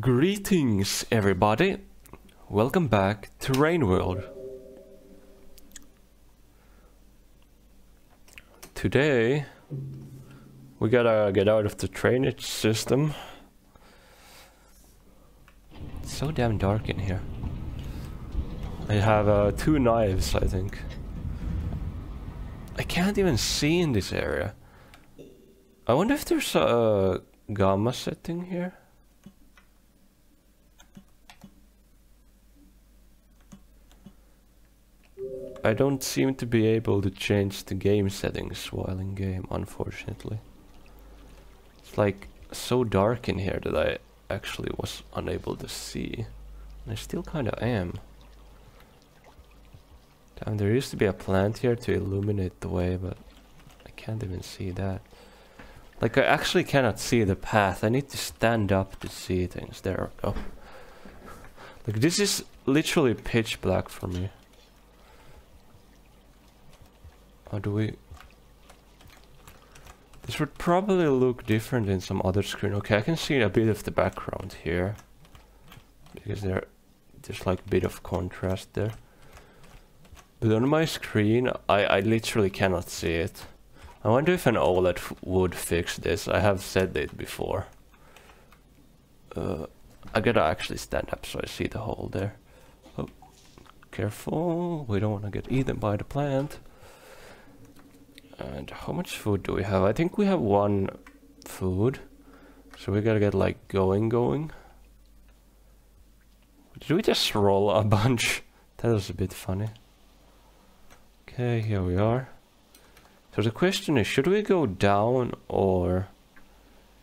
Greetings, everybody. Welcome back to Rain World. Today, we gotta get out of the drainage system. It's so damn dark in here. I have uh, two knives, I think. I can't even see in this area. I wonder if there's a gamma setting here. I don't seem to be able to change the game settings while in game, unfortunately. It's like so dark in here that I actually was unable to see. And I still kinda am. Damn, there used to be a plant here to illuminate the way, but I can't even see that. Like, I actually cannot see the path. I need to stand up to see things. There go. Like, this is literally pitch black for me. How do we... This would probably look different in some other screen. Okay, I can see a bit of the background here. Because there, there's like a bit of contrast there. But on my screen, I, I literally cannot see it. I wonder if an OLED would fix this. I have said it before. Uh, I gotta actually stand up so I see the hole there. Oh, careful. We don't want to get eaten by the plant. And how much food do we have? I think we have one food. So we gotta get like going going. Did we just roll a bunch? That was a bit funny. Okay, here we are. So the question is, should we go down or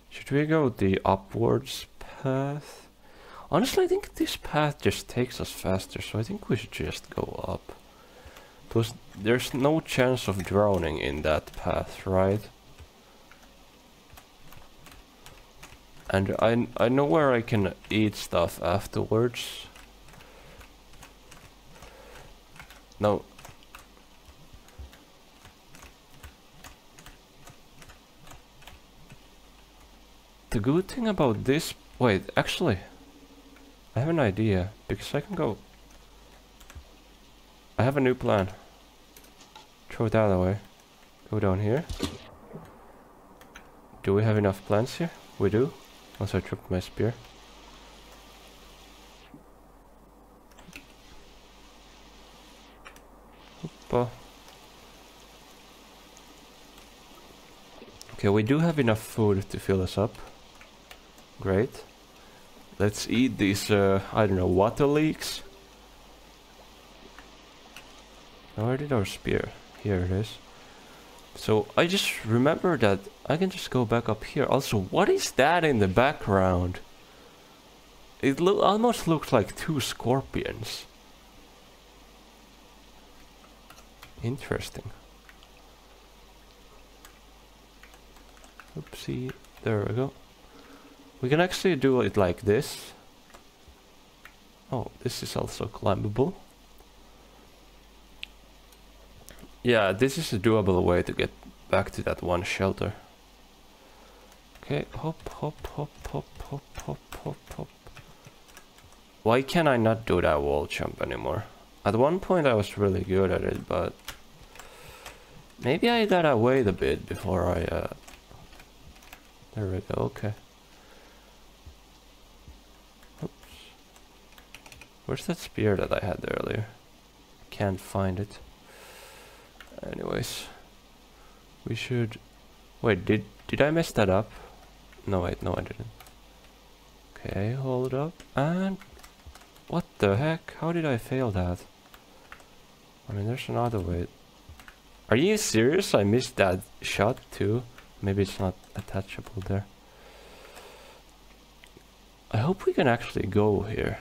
should we go the upwards path? Honestly, I think this path just takes us faster, so I think we should just go up. Plus, there's no chance of drowning in that path, right? And I, I know where I can eat stuff afterwards. No. The good thing about this... Wait, actually... I have an idea, because I can go... I have a new plan. Throw that out of the way. Go down here. Do we have enough plants here? We do. Also, I dropped my spear. Hoppa. Okay, we do have enough food to fill us up. Great. Let's eat these, uh, I don't know, water leeks. Where did our spear? Here it is. So I just remember that I can just go back up here. Also, what is that in the background? It lo almost looks like two scorpions. Interesting. Oopsie. There we go. We can actually do it like this. Oh, this is also climbable. Yeah, this is a doable way to get back to that one shelter. Okay, hop, hop, hop, hop, hop, hop, hop, hop. Why can I not do that wall jump anymore? At one point I was really good at it, but... Maybe I gotta wait a bit before I, uh... There we go, okay. Oops. Where's that spear that I had earlier? Can't find it. Anyways, we should... Wait, did did I mess that up? No, wait, no I didn't. Okay, hold up. And... What the heck? How did I fail that? I mean, there's another way. Are you serious? I missed that shot too? Maybe it's not attachable there. I hope we can actually go here.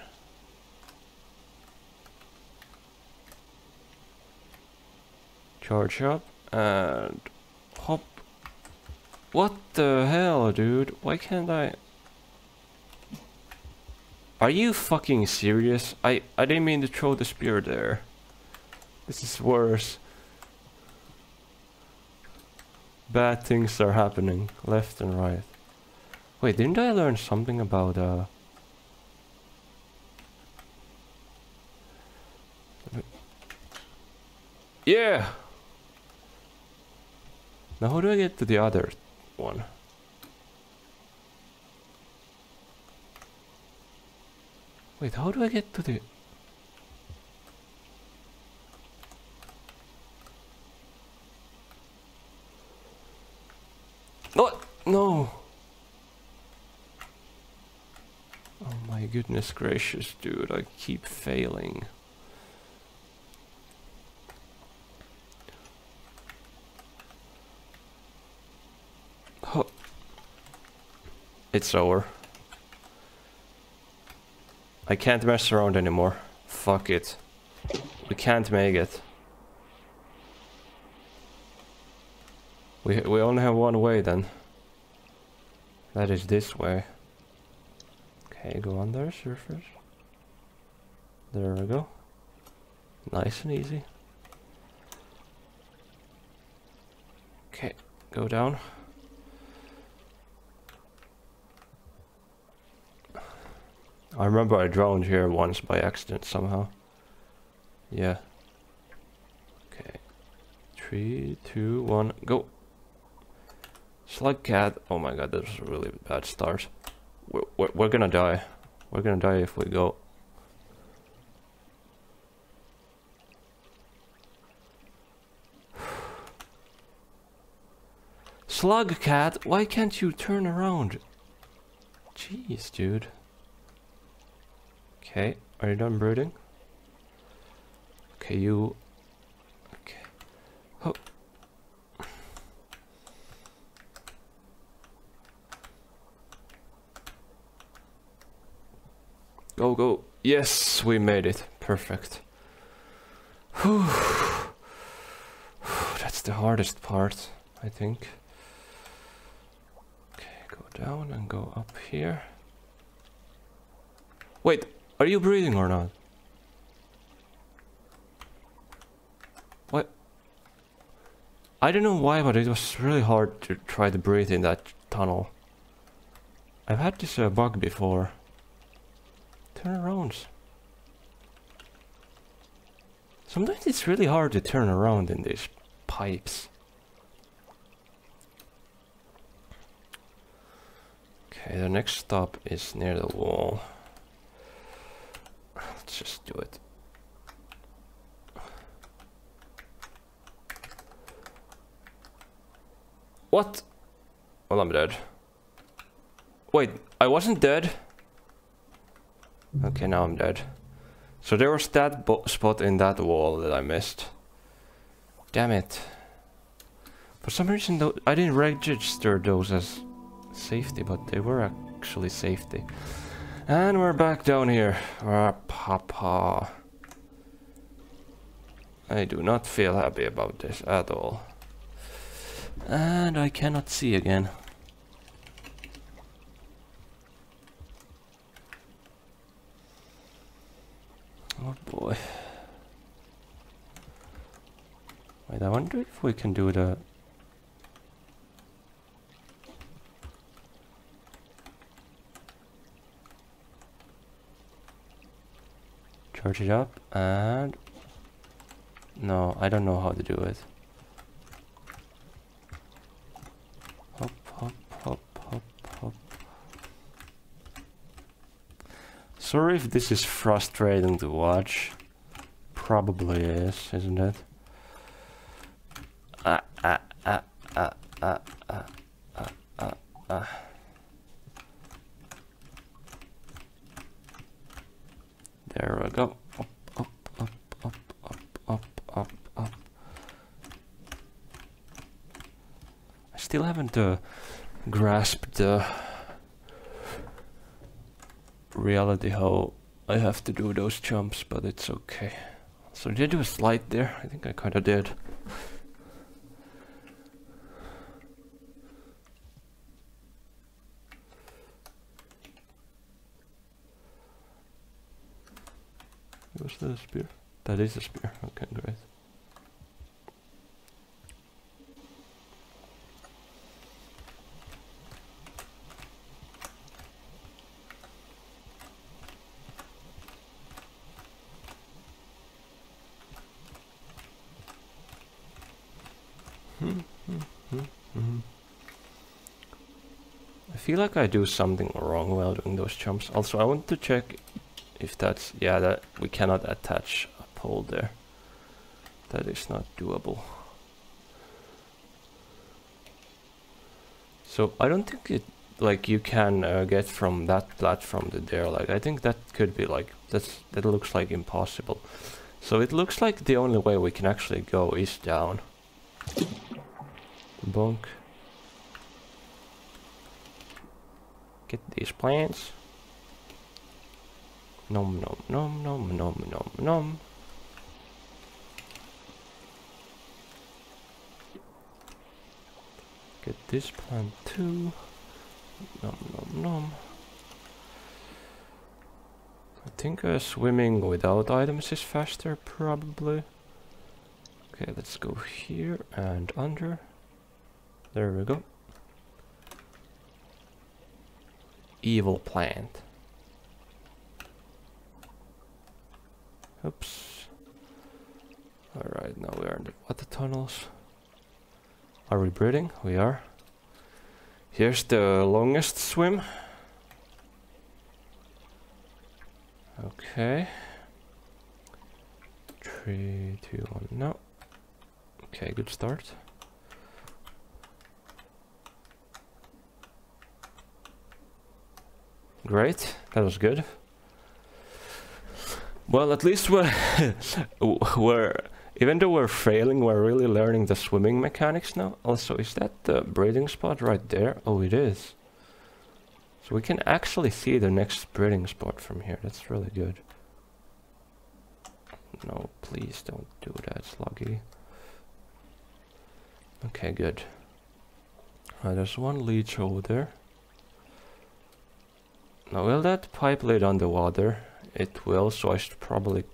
charge up and hop. What the hell, dude? Why can't I? Are you fucking serious? I, I didn't mean to throw the spear there. This is worse. Bad things are happening, left and right. Wait, didn't I learn something about, uh... Yeah! Now how do I get to the other one? Wait, how do I get to the... What? No! Oh my goodness gracious, dude, I keep failing. Oh. It's over. I can't mess around anymore. Fuck it. We can't make it. We, we only have one way then. That is this way. Okay, go under surface. There we go. Nice and easy. Okay, go down. I remember I drowned here once by accident somehow. Yeah. Okay. Three, two, one, go. Slug cat. Oh my god, that's a really bad start. We're, we're, we're gonna die. We're gonna die if we go. Slug cat, why can't you turn around? Jeez, dude. Okay, are you done brooding? Okay, you... Okay. Oh. Go, go. Yes, we made it. Perfect. Whew. That's the hardest part, I think. Okay, go down and go up here. Wait, are you breathing or not? What? I don't know why, but it was really hard to try to breathe in that tunnel. I've had this uh, bug before. Turn around. Sometimes it's really hard to turn around in these pipes. Okay, the next stop is near the wall. Let's just do it. What? Well, I'm dead. Wait, I wasn't dead? Okay, now I'm dead. So there was that spot in that wall that I missed. Damn it. For some reason, though, I didn't register those as safety, but they were actually safety. And we're back down here. Ah, papa. I do not feel happy about this at all. And I cannot see again. Oh boy. Wait, I wonder if we can do the Charge it up and... No, I don't know how to do it. Hop, hop, hop, hop, hop. Sorry if this is frustrating to watch. Probably is, isn't it? Ah, ah, ah, ah, ah, ah, ah. There we go. Up, up, up, up, up, up, up, up. I uh, grasped the reality how I have to do those jumps, but it's okay. So did I do a slide there? I think I kind of did. Was that a spear? That is a spear. Okay, great. feel like I do something wrong while doing those jumps. Also, I want to check if that's... Yeah, that we cannot attach a pole there. That is not doable. So I don't think it like you can uh, get from that platform to there. Like I think that could be like that's that looks like impossible. So it looks like the only way we can actually go is down. Bonk. Get these plants. Nom nom nom nom nom nom nom. Get this plant too. Nom nom nom. I think uh, swimming without items is faster, probably. Okay, let's go here and under. There we go. Evil plant. Oops. Alright, now we are in the water tunnels. Are we breathing? We are. Here's the longest swim. Okay. Three, two, one, no. Okay, good start. Great, that was good. Well, at least we're, we're even though we're failing, we're really learning the swimming mechanics now. Also, is that the breeding spot right there? Oh, it is. So we can actually see the next breeding spot from here. That's really good. No, please don't do that, Sluggy. Okay, good. Uh, there's one leech over there. Now, will that pipe lead underwater? It will, so I should probably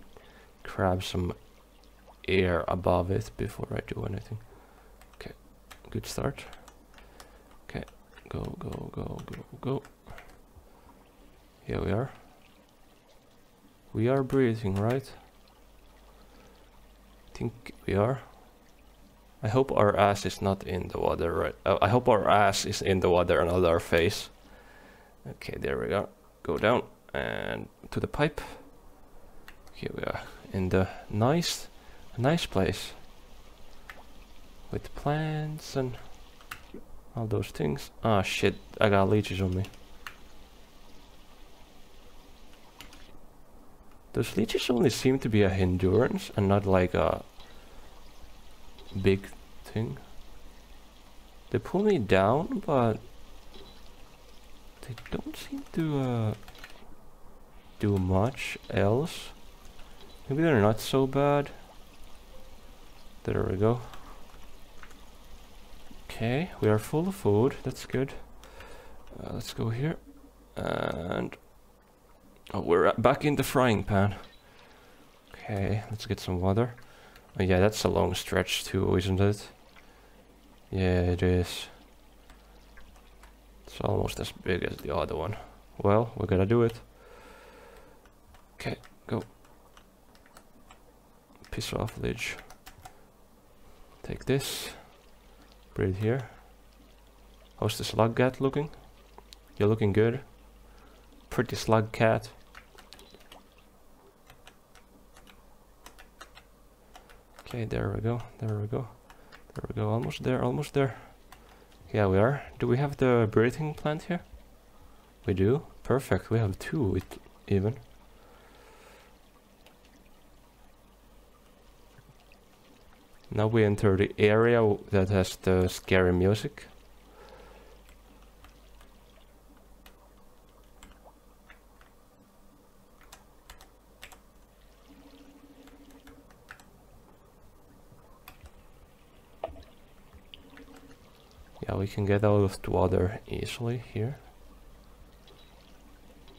grab some air above it before I do anything. Okay, good start. Okay, go, go, go, go, go. Here we are. We are breathing, right? I think we are. I hope our ass is not in the water, right? Uh, I hope our ass is in the water and not our face. Okay, there we go. Go down and to the pipe. Here we are in the nice nice place. With plants and all those things. Ah, shit. I got leeches on me. Those leeches only seem to be a hindrance and not like a big thing. They pull me down, but they don't seem to uh, do much else. Maybe they're not so bad. There we go. Okay, we are full of food. That's good. Uh, let's go here. And... Oh, we're back in the frying pan. Okay, let's get some water. Oh yeah, that's a long stretch too, isn't it? Yeah, it is. It's almost as big as the other one. Well, we're gonna do it. Okay, go. Piss off, Lidge. Take this. Breathe here. How's the slug cat looking? You're looking good. Pretty slug cat. Okay, there we go, there we go. There we go, almost there, almost there. Yeah, we are. Do we have the breathing plant here? We do. Perfect, we have two it even. Now we enter the area that has the scary music. We can get out of the water easily here.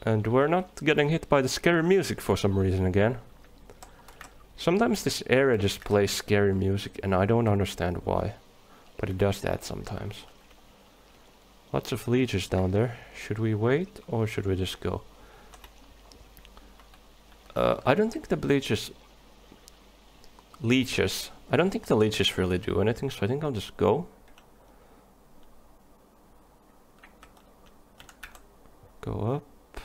And we're not getting hit by the scary music for some reason again. Sometimes this area just plays scary music and I don't understand why. But it does that sometimes. Lots of leeches down there. Should we wait or should we just go? Uh, I don't think the bleaches... Leeches. I don't think the leeches really do anything, so I think I'll just go. Go up.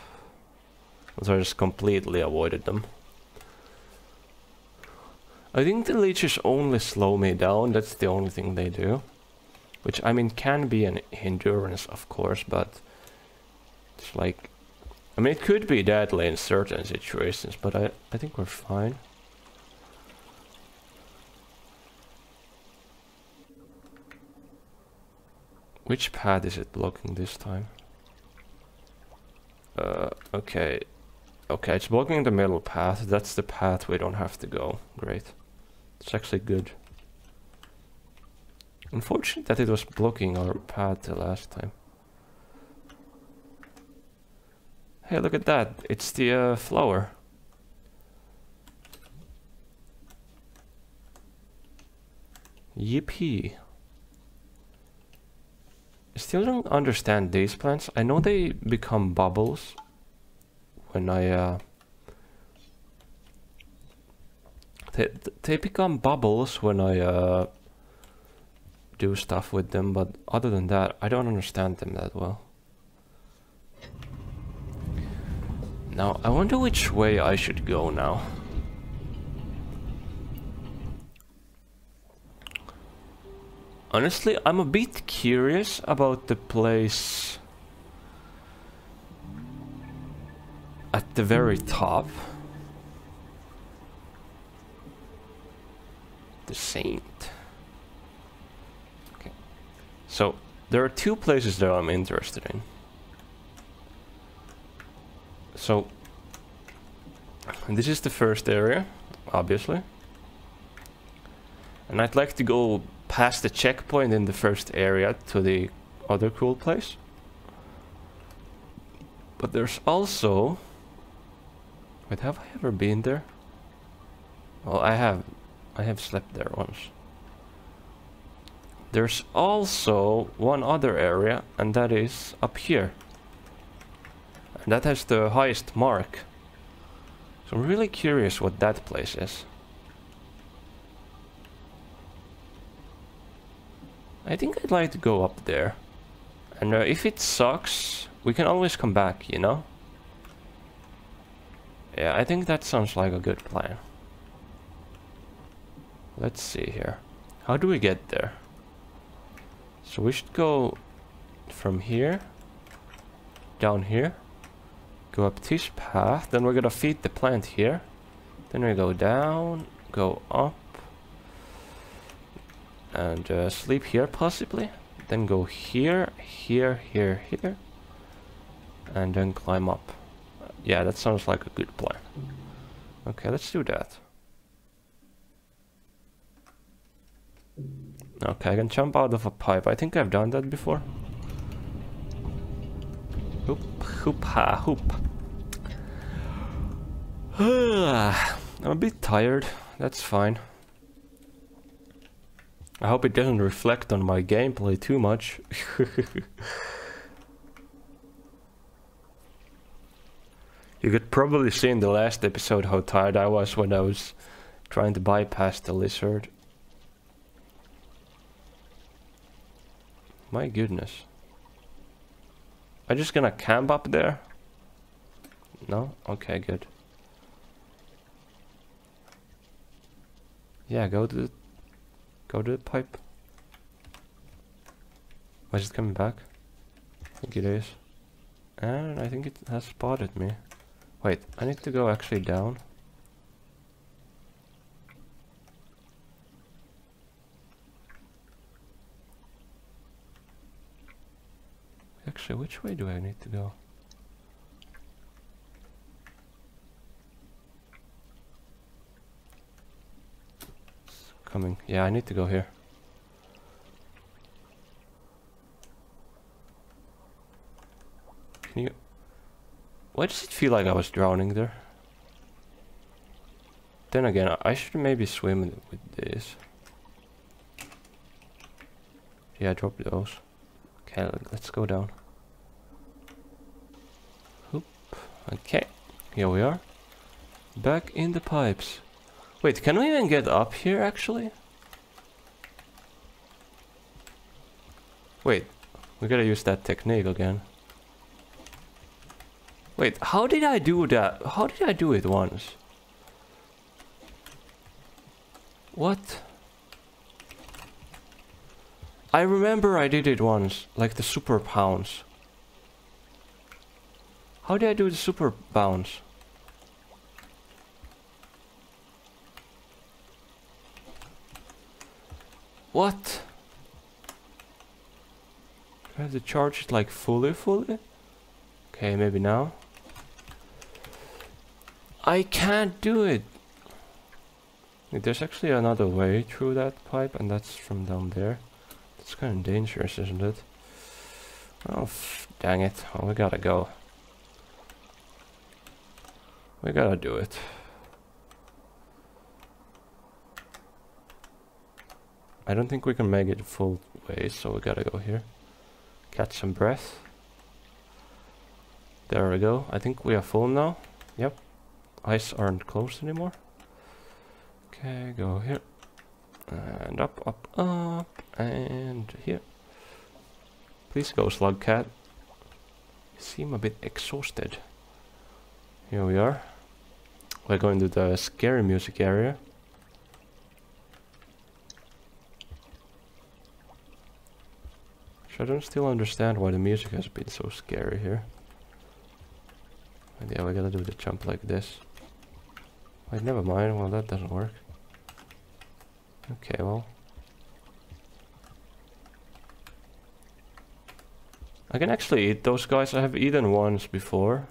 So I just completely avoided them. I think the leeches only slow me down, that's the only thing they do. Which, I mean, can be an hindrance, of course, but... It's like... I mean, it could be deadly in certain situations, but I, I think we're fine. Which path is it blocking this time? Uh, okay. Okay, it's blocking the middle path. That's the path we don't have to go. Great. It's actually good. Unfortunate that it was blocking our path the last time. Hey, look at that. It's the uh, flower. Yippee. Still don't understand these plants. I know they become bubbles when I... Uh, they, they become bubbles when I uh, do stuff with them, but other than that, I don't understand them that well. Now, I wonder which way I should go now. Honestly, I'm a bit curious about the place at the very top. The Saint. Okay. So, there are two places that I'm interested in. So, this is the first area, obviously. And I'd like to go past the checkpoint in the first area to the other cool place. But there's also... Wait, have I ever been there? Well, I have. I have slept there once. There's also one other area, and that is up here. And that has the highest mark. So I'm really curious what that place is. I think I'd like to go up there. And uh, if it sucks, we can always come back, you know? Yeah, I think that sounds like a good plan. Let's see here. How do we get there? So we should go from here, down here, go up this path, then we're gonna feed the plant here, then we go down, go up, and uh, sleep here possibly. Then go here here here here. And then climb up. Yeah that sounds like a good plan. Okay let's do that. Okay I can jump out of a pipe. I think I've done that before. Hoop hoop ha hoop. I'm a bit tired. That's fine I hope it doesn't reflect on my gameplay too much. you could probably see in the last episode how tired I was when I was trying to bypass the lizard. My goodness. I just gonna camp up there? No? Okay, good. Yeah, go to the Go to the pipe. Why is it coming back? I think it is. And I think it has spotted me. Wait, I need to go actually down. Actually, which way do I need to go? Coming. Yeah, I need to go here. Can you... Why does it feel like I was drowning there? Then again, I should maybe swim with this. Yeah, drop those. Okay, let's go down. Oop. Okay, here we are. Back in the pipes. Wait, can we even get up here actually? Wait, we gotta use that technique again. Wait, how did I do that? How did I do it once? What? I remember I did it once, like the super pounds. How did I do the super bounce? What? Do I have to charge it like fully, fully? Okay, maybe now. I can't do it. There's actually another way through that pipe, and that's from down there. It's kind of dangerous, isn't it? Oh, dang it. Well, we gotta go. We gotta do it. I don't think we can make it full way, so we gotta go here. Catch some breath. There we go. I think we are full now. Yep. Eyes aren't closed anymore. Okay, go here. And up, up, up, and here. Please go, slug cat. You seem a bit exhausted. Here we are. We're going to the scary music area. I don't still understand why the music has been so scary here. And yeah, we gotta do the jump like this. Wait, never mind. Well, that doesn't work. Okay, well. I can actually eat those guys. I have eaten once before.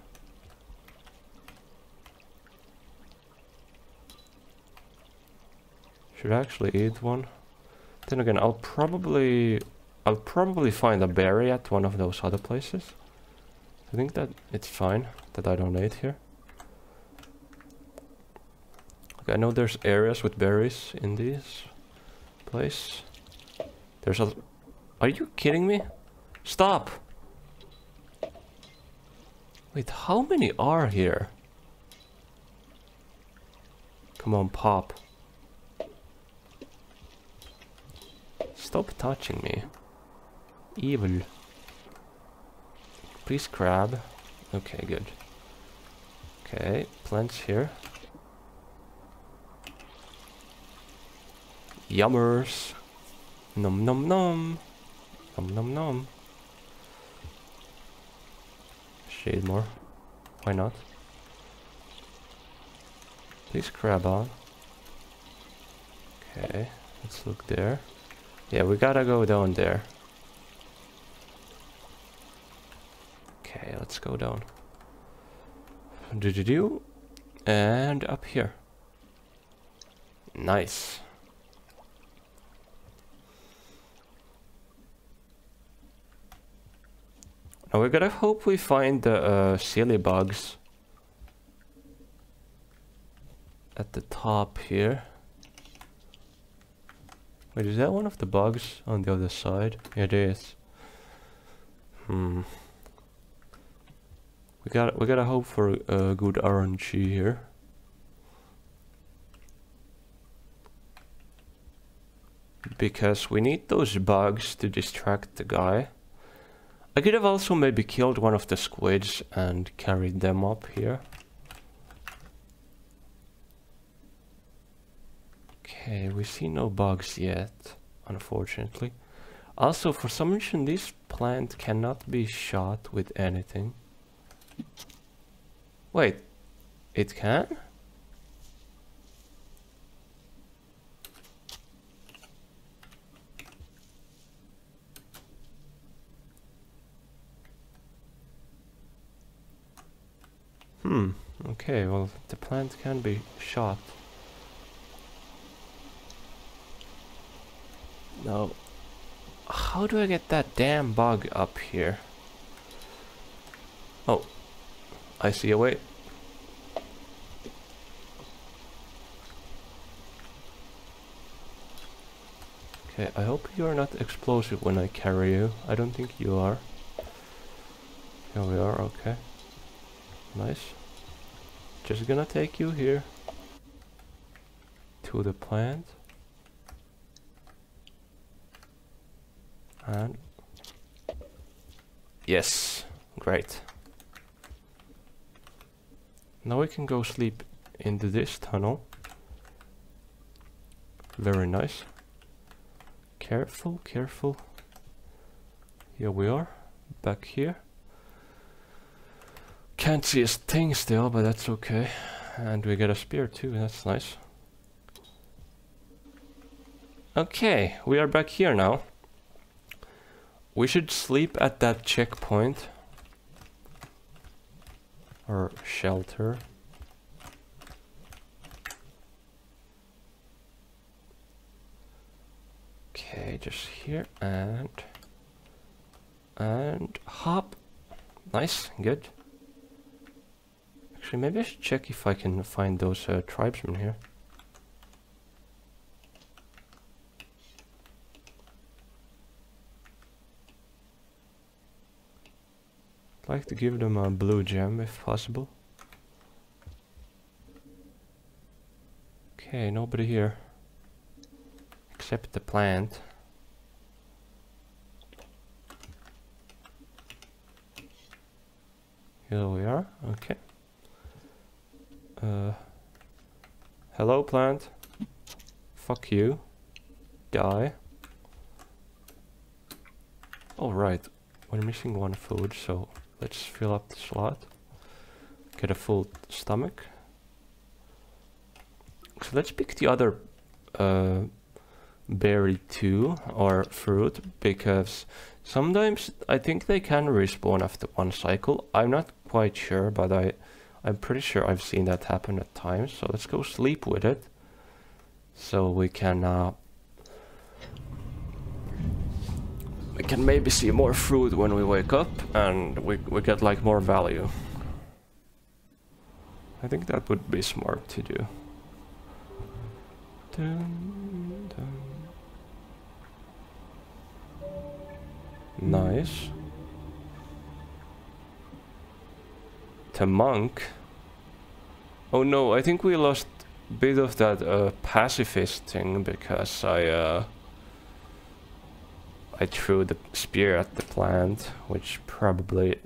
Should I actually eat one? Then again, I'll probably... I'll probably find a berry at one of those other places. I think that it's fine that I don't eat here. I know there's areas with berries in this place. There's a... Are you kidding me? Stop! Wait, how many are here? Come on, pop. Stop touching me. Evil. Please crab. Okay, good. Okay, plants here. Yummers. Nom nom nom. Nom nom nom. Shade more. Why not? Please grab on. Okay, let's look there. Yeah, we gotta go down there. Okay, let's go down. Do do do. And up here. Nice. Now we gotta hope we find the uh, silly bugs at the top here. Wait, is that one of the bugs on the other side? It is. Hmm. We got we gotta hope for a good RNG here. Because we need those bugs to distract the guy. I could have also maybe killed one of the squids and carried them up here. Okay, we see no bugs yet, unfortunately. Also, for some reason, this plant cannot be shot with anything. Wait, it can? Hmm, okay, well, the plant can be shot. Now, how do I get that damn bug up here? Oh, I see a way. Okay, I hope you are not explosive when I carry you. I don't think you are. Here we are, okay. Nice. Just gonna take you here to the plant. And yes, great. Now we can go sleep into this tunnel. Very nice. Careful, careful. Here we are, back here. Can't see a thing still, but that's okay. And we get a spear too, that's nice. Okay, we are back here now. We should sleep at that checkpoint. Or shelter. Okay, just here and and hop. Nice, good. Actually, maybe I should check if I can find those uh, tribesmen here. Like to give them a blue gem if possible. Okay, nobody here. Except the plant. Here we are, okay. Uh, hello plant. Fuck you. Die. Alright, we're missing one food, so let's fill up the slot. Get a full stomach. So let's pick the other uh, berry too, or fruit, because sometimes I think they can respawn after one cycle. I'm not quite sure, but I, I'm pretty sure I've seen that happen at times. So let's go sleep with it, so we can uh, we can maybe see more fruit when we wake up, and we we get like more value. I think that would be smart to do. Dun, dun. Nice. To monk. Oh no, I think we lost a bit of that uh, pacifist thing because I uh, I threw the spear at the plant, which probably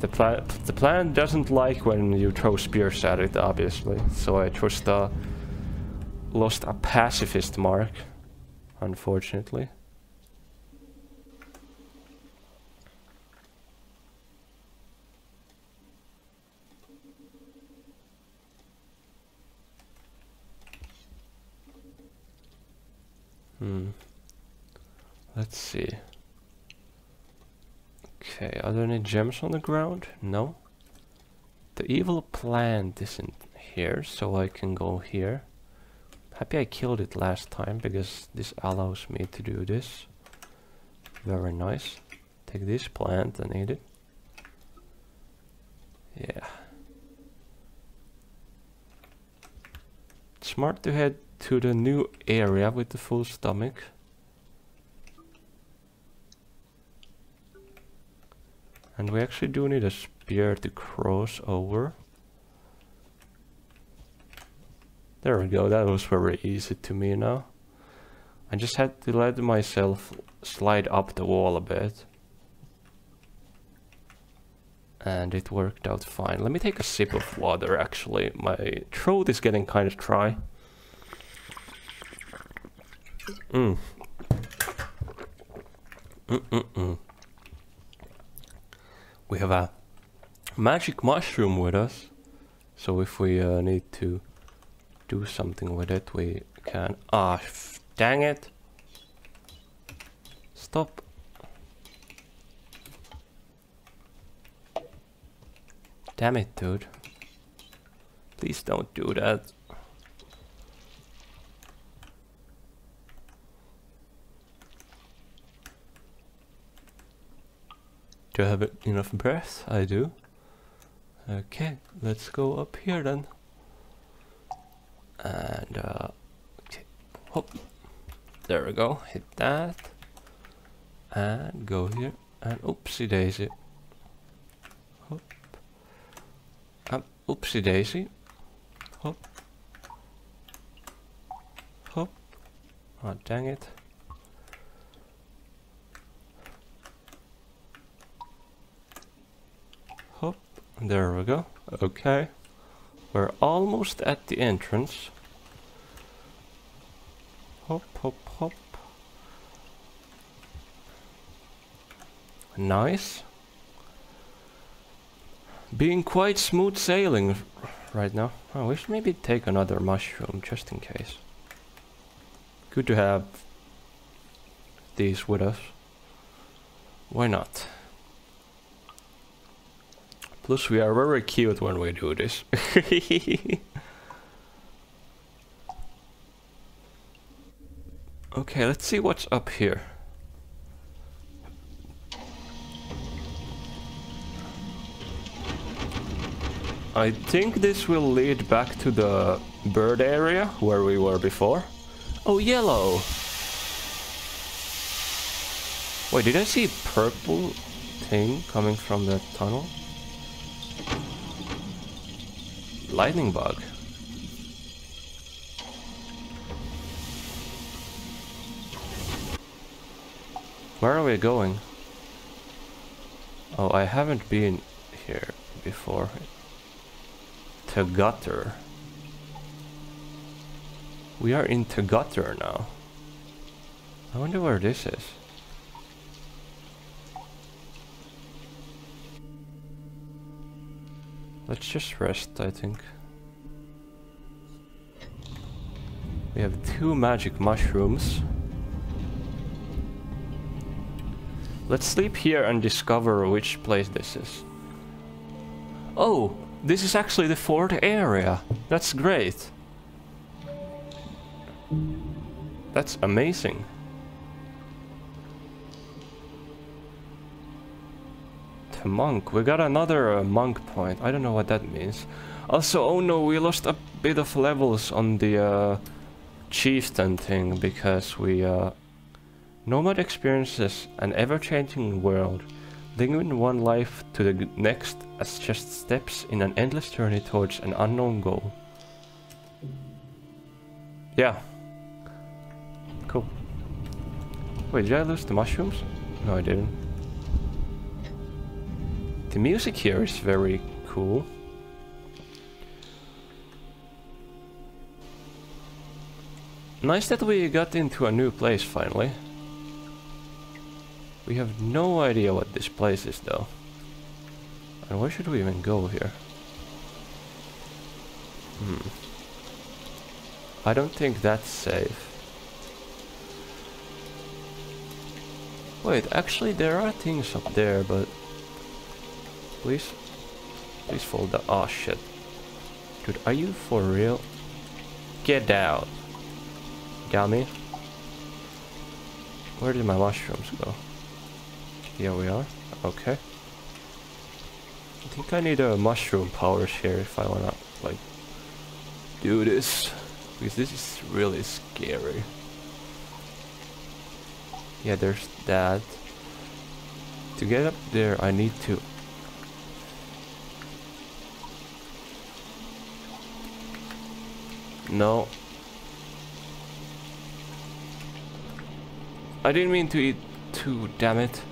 the plant the plant doesn't like when you throw spears at it, obviously. So I just uh, lost a pacifist mark, unfortunately. Hmm. Let's see. Okay, are there any gems on the ground? No. The evil plant isn't here, so I can go here. Happy I killed it last time, because this allows me to do this. Very nice. Take this plant and eat it. Yeah. Smart to head to the new area with the full stomach. And we actually do need a spear to cross over. There we go, that was very easy to me now. I just had to let myself slide up the wall a bit. And it worked out fine. Let me take a sip of water actually. My throat is getting kind of dry. Mm. Mm -mm -mm. We have a magic mushroom with us. So if we uh, need to do something with it, we can... Ah, dang it! Stop. Damn it, dude. Please don't do that. Do I have enough breath? I do. Okay, let's go up here then. And, uh, okay, hop. There we go, hit that. And go here, and oopsie daisy. Hop. Um, oopsie daisy. Hop. Hop. Oh, dang it. There we go. Okay. We're almost at the entrance. Hop, hop, hop. Nice. Being quite smooth sailing right now. Oh, we should maybe take another mushroom just in case. Good to have these with us. Why not? Plus we are very cute when we do this. okay, let's see what's up here. I think this will lead back to the bird area where we were before. Oh, yellow! Wait, did I see purple thing coming from the tunnel? Lightning bug. Where are we going? Oh, I haven't been here before gutter. We are in gutter now. I wonder where this is. Let's just rest, I think. We have two magic mushrooms. Let's sleep here and discover which place this is. Oh, this is actually the fort area. That's great. That's amazing. The monk. We got another uh, monk point. I don't know what that means. Also, oh no, we lost a bit of levels on the uh, chieftain thing because we... Uh, Nomad experiences an ever-changing world Lingering one life to the next as just steps in an endless journey towards an unknown goal. Yeah. Cool. Wait, did I lose the mushrooms? No, I didn't. The music here is very cool. Nice that we got into a new place finally. We have no idea what this place is though. And where should we even go here? Hmm. I don't think that's safe. Wait, actually there are things up there, but... Please? Please fall down. Oh shit. Dude, are you for real? Get out. Got me? Where did my mushrooms go? Here we are. Okay. I think I need a mushroom powers here if I wanna, like, do this. Because this is really scary. Yeah, there's that. To get up there, I need to... No. I didn't mean to eat two, damn it.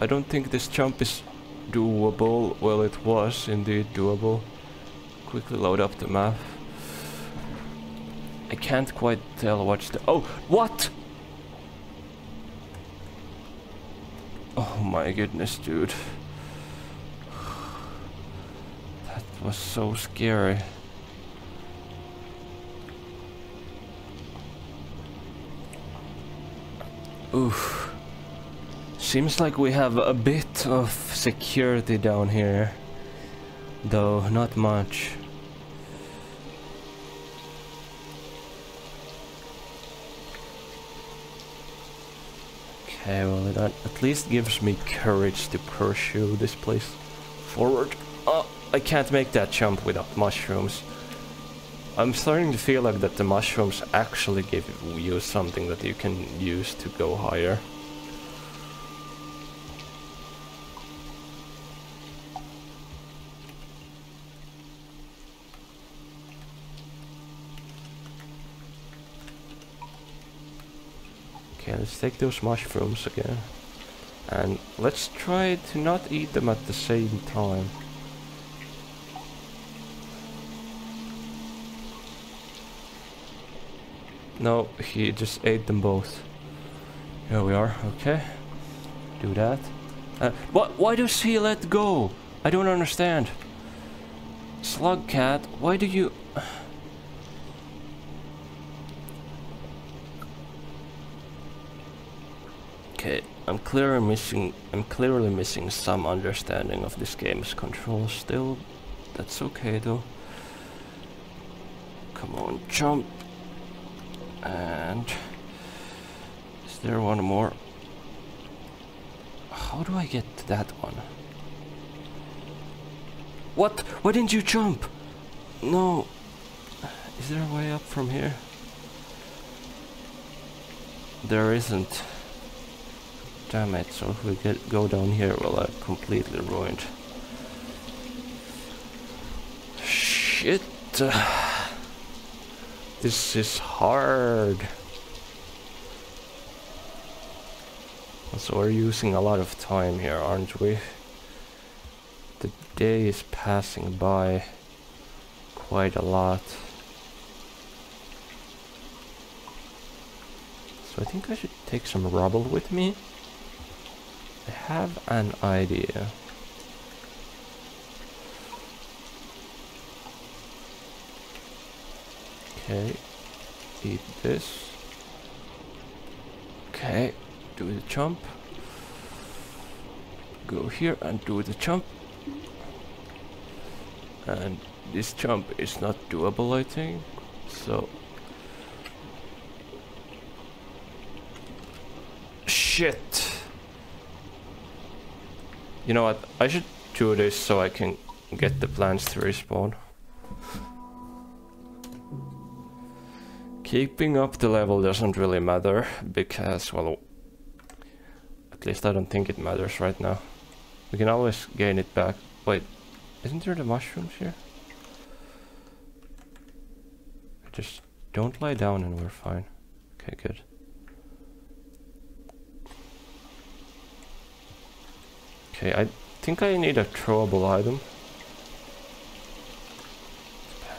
I don't think this jump is doable. Well, it was indeed doable. Quickly load up the map. I can't quite tell what's the... Oh, what? Oh my goodness, dude. That was so scary. Oof. Seems like we have a bit of security down here. Though, not much. Okay, well that at least gives me courage to pursue this place forward. Oh, I can't make that jump without mushrooms. I'm starting to feel like that the mushrooms actually give you something that you can use to go higher. Okay, let's take those mushrooms again. And let's try to not eat them at the same time. No, he just ate them both. Here we are, okay. Do that. Uh, what? Why does he let go? I don't understand. Slug cat, why do you... Okay, I'm clearly missing I'm clearly missing some understanding of this game's controls still. That's okay though. Come on, jump. And is there one more? How do I get to that one? What? Why didn't you jump? No. Is there a way up from here? There isn't. Damn it, so if we get go down here, well, I'm completely ruined. Shit. This is hard. So we're using a lot of time here, aren't we? The day is passing by quite a lot. So I think I should take some rubble with me. I have an idea. Okay, eat this. Okay, do the jump. Go here and do the jump. And this jump is not doable, I think. So... Shit! You know what, I should do this so I can get the plants to respawn. Keeping up the level doesn't really matter, because, well, at least I don't think it matters right now. We can always gain it back. Wait, isn't there the mushrooms here? Just don't lie down and we're fine. Okay, good. Okay, I think I need a throwable item.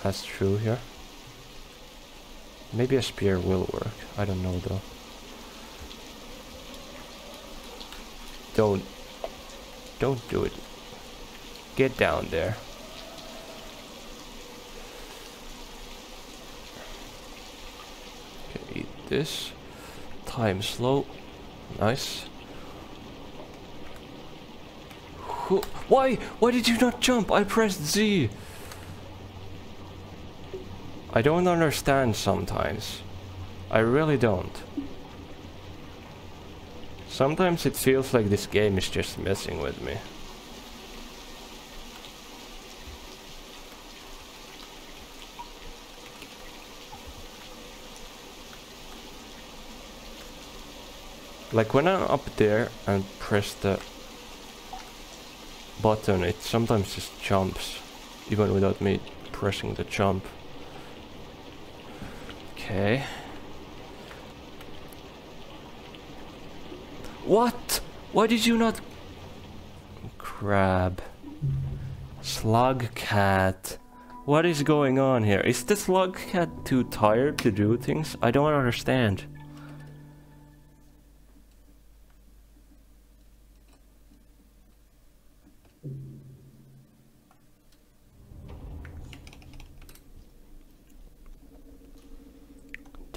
Pass through here. Maybe a spear will work. I don't know though. Don't... Don't do it. Get down there. Okay, eat this. Time slow. Nice. Why? Why did you not jump? I pressed Z. I don't understand sometimes. I really don't. Sometimes it feels like this game is just messing with me. Like when I'm up there and press the button, it sometimes just jumps, even without me pressing the jump. Okay. What? Why did you not... Crab. Slug cat. What is going on here? Is the slug cat too tired to do things? I don't understand.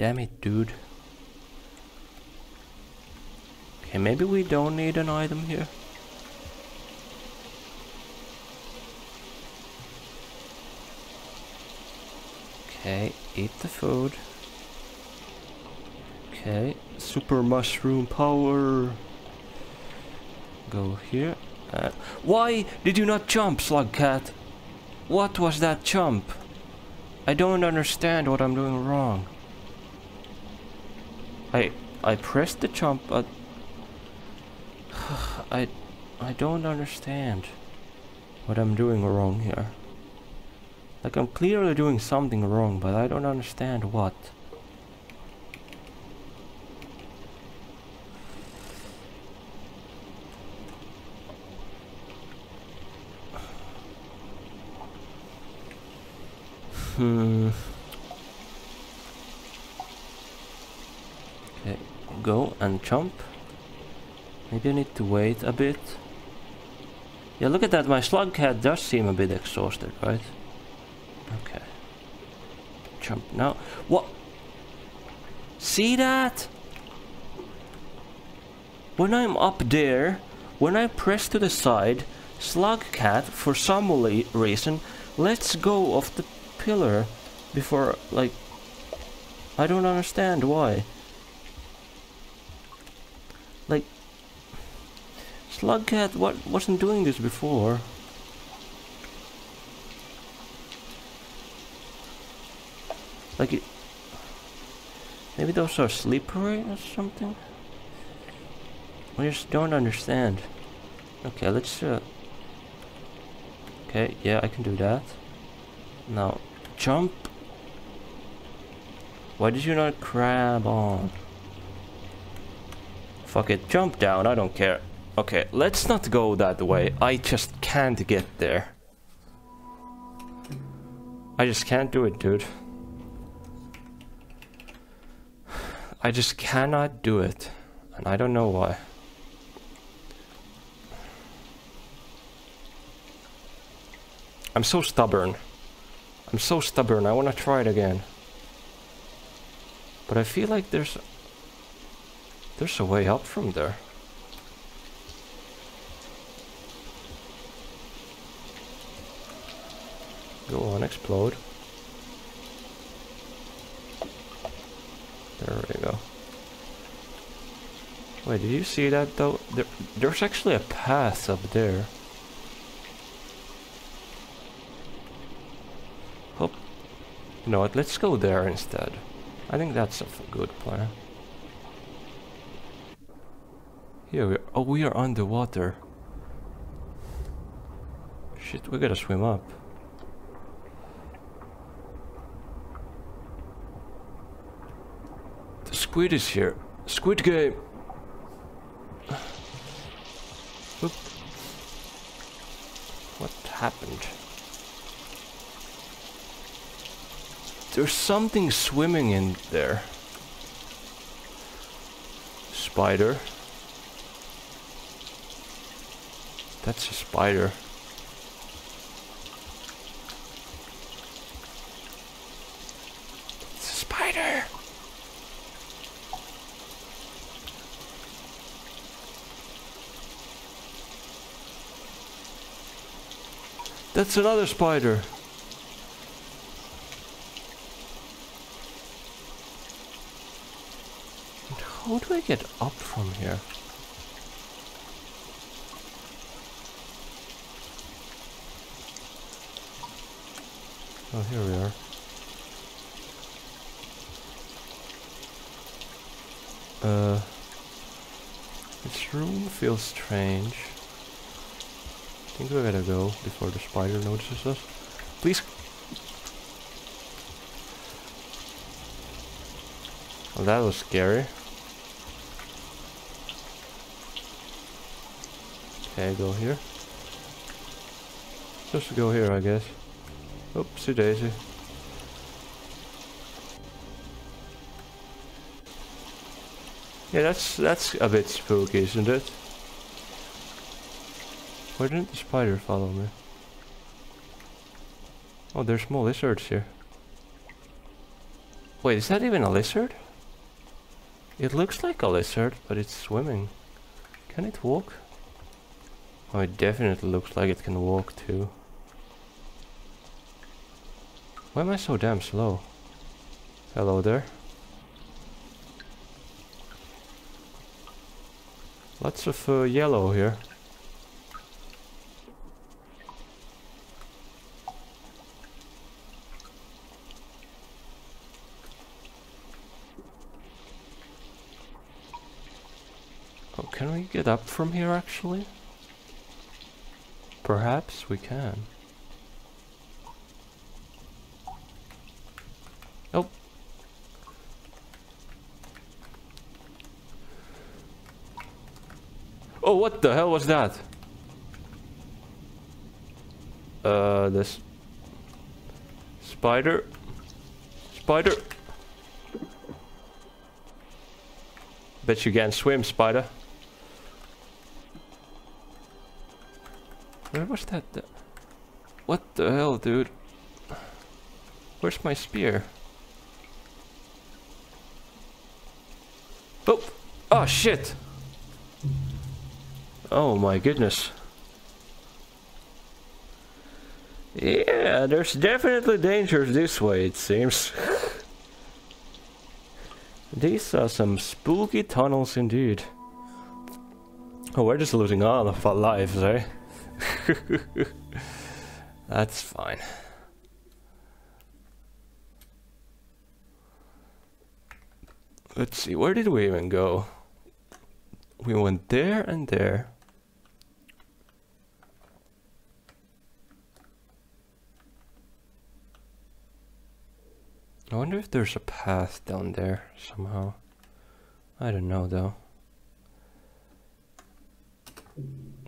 Damn it, dude. Okay, maybe we don't need an item here. Okay, eat the food. Okay, super mushroom power. Go here. Uh, why did you not jump, slug cat? What was that jump? I don't understand what I'm doing wrong. I I pressed the jump but I I don't understand what I'm doing wrong here. Like I'm clearly doing something wrong, but I don't understand what. Hmm. Go and jump. Maybe I need to wait a bit. Yeah, look at that. My slug cat does seem a bit exhausted, right? Okay. Jump now. What? See that? When I'm up there, when I press to the side, slug cat, for some reason, lets go of the pillar before, like, I don't understand why. Slugcat what wasn't doing this before. Like it, maybe those are slippery or something. I just don't understand. Okay, let's. Uh, okay, yeah, I can do that. Now, jump. Why did you not crab on? Fuck it, jump down, I don't care. Okay, let's not go that way. I just can't get there. I just can't do it, dude. I just cannot do it. And I don't know why. I'm so stubborn. I'm so stubborn. I want to try it again. But I feel like there's there's a way up from there. Go on, explode. There we go. Wait, did you see that though? There, there's actually a path up there. Hope. You know what, let's go there instead. I think that's a good plan. Here we are. Oh, we are underwater. Shit, we gotta swim up. Squid is here. Squid game! Oop. What happened? There's something swimming in there. Spider. That's a spider. It's a spider. That's another spider. How do I get up from here? Oh, here we are. Uh, this room feels strange. Think we gotta go before the spider notices us. Please. Well, that was scary. Okay, go here. Just go here, I guess. Oopsie daisy. Yeah, that's that's a bit spooky, isn't it? Why didn't the spider follow me? Oh, there's more lizards here. Wait, is that even a lizard? It looks like a lizard, but it's swimming. Can it walk? Oh, it definitely looks like it can walk too. Why am I so damn slow? Hello there. Lots of uh, yellow here. Oh, can we get up from here actually? Perhaps we can. Oh, what the hell was that? Uh, this Spider. Spider. Bet you can swim, spider. Where was that? What the hell, dude? Where's my spear? Oh! Oh, shit! Oh my goodness. Yeah, there's definitely dangers this way, it seems. These are some spooky tunnels indeed. Oh, we're just losing all of our lives, eh? That's fine. Let's see, where did we even go? We went there and there. I wonder if there's a path down there somehow. I don't know though.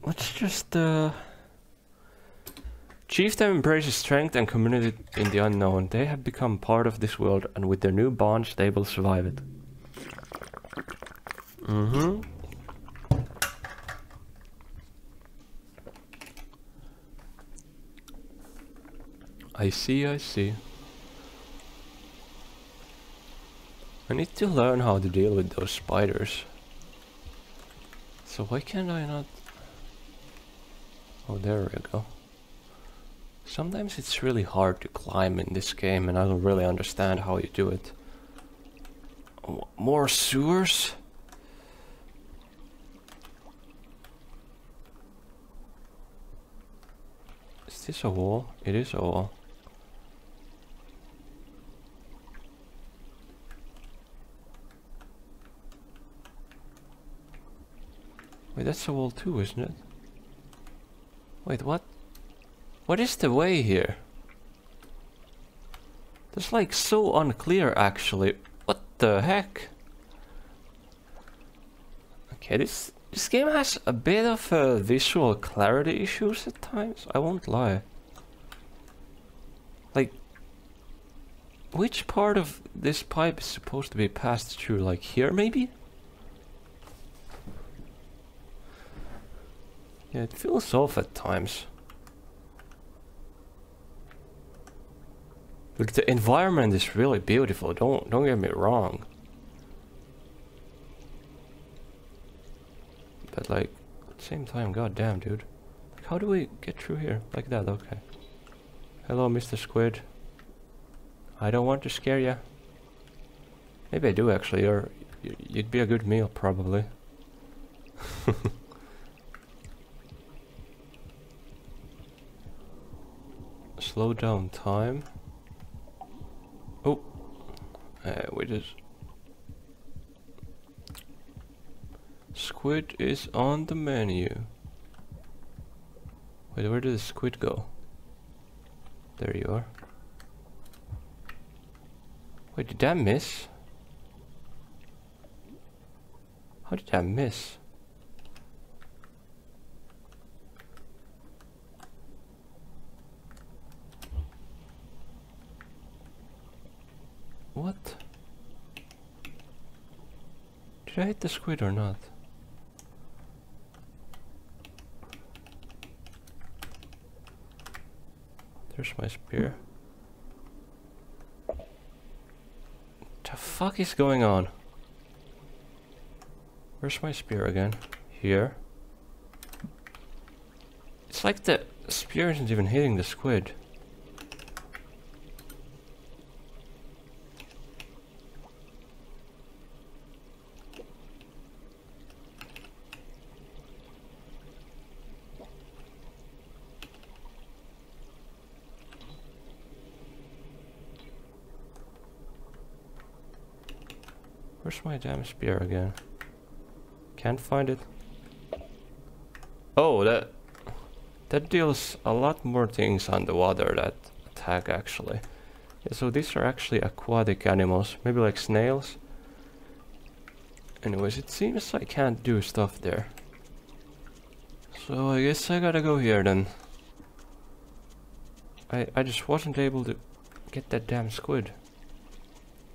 Let's just uh Chieftain embraces strength and community in the unknown. They have become part of this world and with their new bonds they will survive it. Mm-hmm. I see, I see. I need to learn how to deal with those spiders. So why can't I not... Oh, there we go. Sometimes it's really hard to climb in this game and I don't really understand how you do it. More sewers? Is this a wall? It is a wall. Wait, that's a wall too, isn't it? Wait, what? What is the way here? That's like so unclear actually. What the heck? Okay, this this game has a bit of uh, visual clarity issues at times, I won't lie. Like, which part of this pipe is supposed to be passed through? Like here maybe? Yeah, it feels off at times. Look, the environment is really beautiful. Don't don't get me wrong. But like, same time, goddamn, dude. Like, how do we get through here? Like that? Okay. Hello, Mr. Squid. I don't want to scare you. Maybe I do actually. Or you'd be a good meal, probably. slow down time. Uh, we just squid is on the menu. Wait, where did the squid go? There you are. Wait, did that miss? How did that miss? What? Did I hit the squid or not? There's my spear. The fuck is going on? Where's my spear again? Here. It's like the spear isn't even hitting the squid. My damn spear again? Can't find it. Oh, that that deals a lot more things underwater that attack actually. Yeah, so these are actually aquatic animals, maybe like snails. Anyways, it seems I can't do stuff there. So I guess I gotta go here then. I, I just wasn't able to Get that damn squid.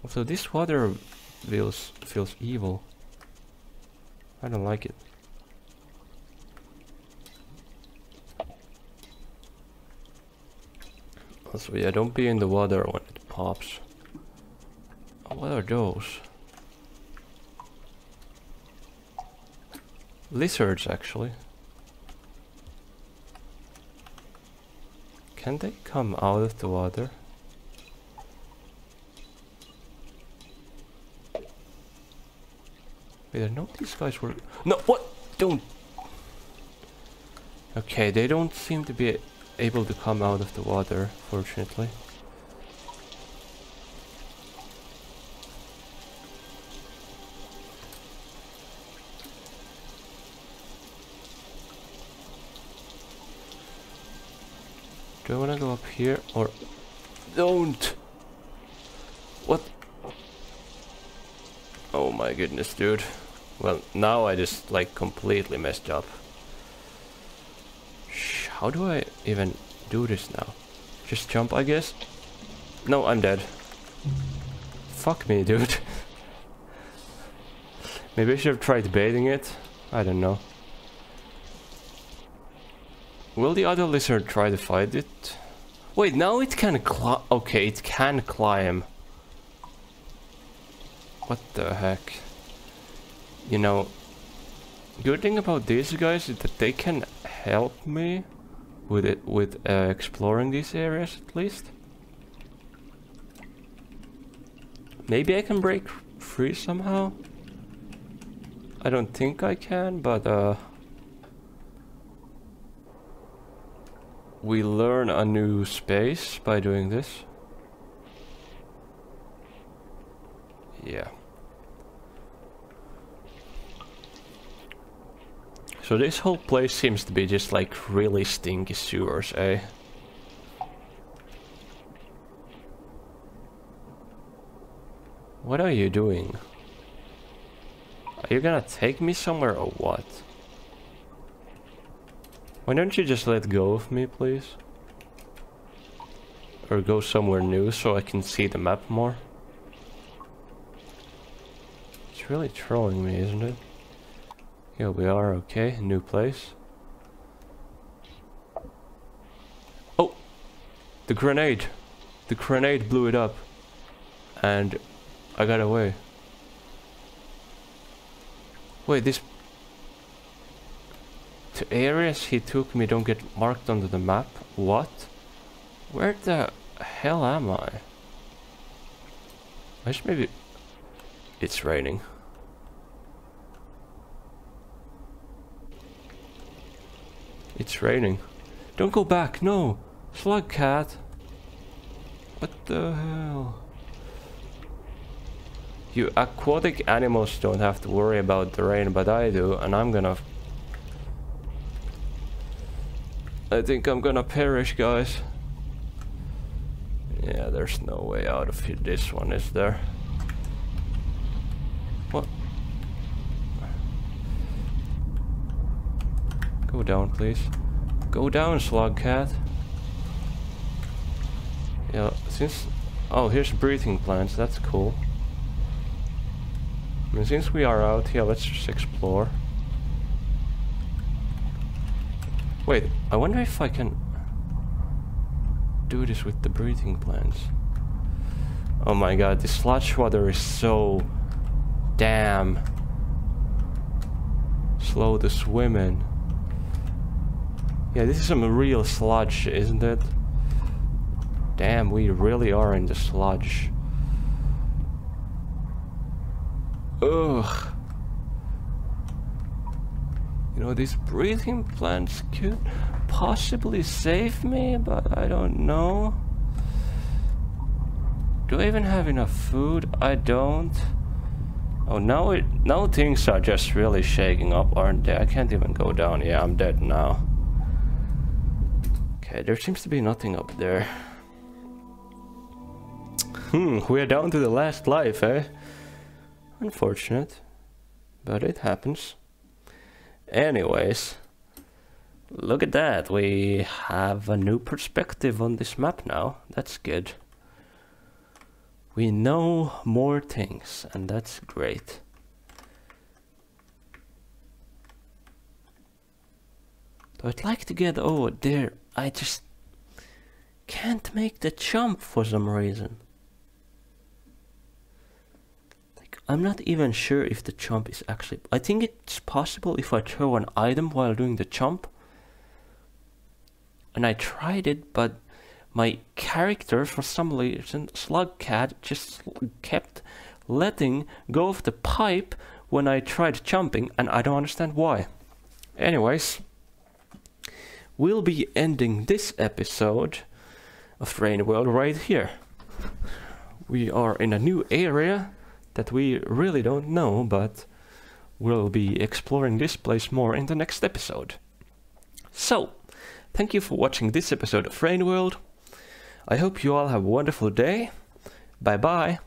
Also, this water feels feels evil. I don't like it. Also, yeah, don't be in the water when it pops. What are those? Lizards, actually. Can they come out of the water? Wait, I know these guys were... No, what? Don't... Okay, they don't seem to be able to come out of the water, fortunately. Do I wanna go up here or... Don't! Oh my goodness, dude. Well, now I just like completely messed up. How do I even do this now? Just jump, I guess? No, I'm dead. Fuck me, dude. Maybe I should have tried baiting it. I don't know. Will the other lizard try to fight it? Wait, now it can climb. Okay, it can climb. What the heck? You know, good thing about these guys is that they can help me with it with uh, exploring these areas at least. Maybe I can break free somehow. I don't think I can, but uh, we learn a new space by doing this. Yeah. So this whole place seems to be just like really stinky sewers, eh? What are you doing? Are you gonna take me somewhere or what? Why don't you just let go of me, please? Or go somewhere new so I can see the map more? It's really trolling me, isn't it? Here we are, okay, new place. Oh! The grenade! The grenade blew it up. And I got away. Wait, this... The areas he took me don't get marked onto the map? What? Where the hell am I? I should maybe... It's raining. It's raining. Don't go back, no! Slug cat! What the hell? You aquatic animals don't have to worry about the rain, but I do, and I'm gonna... I think I'm gonna perish, guys. Yeah, there's no way out of this one, is there? Go down, please. Go down, slug cat. Yeah, since... Oh, here's breathing plants, that's cool. I mean, since we are out here, let's just explore. Wait, I wonder if I can do this with the breathing plants. Oh my god, this sludge water is so damn slow to swim in. Yeah, this is some real sludge, isn't it? Damn, we really are in the sludge. Ugh. You know, these breathing plants could possibly save me, but I don't know. Do I even have enough food? I don't. Oh, now it now things are just really shaking up, aren't they? I can't even go down. Yeah, I'm dead now. Okay, there seems to be nothing up there. Hmm, we're down to the last life, eh? Unfortunate. But it happens. Anyways. Look at that, we have a new perspective on this map now. That's good. We know more things, and that's great. I'd like to get over there. I just can't make the jump for some reason. Like, I'm not even sure if the jump is actually... I think it's possible if I throw an item while doing the jump. And I tried it, but my character, for some reason, Slugcat, just kept letting go of the pipe when I tried jumping, and I don't understand why. Anyways, we'll be ending this episode of Rain World right here. We are in a new area that we really don't know, but we'll be exploring this place more in the next episode. So, thank you for watching this episode of Rain World. I hope you all have a wonderful day. Bye bye.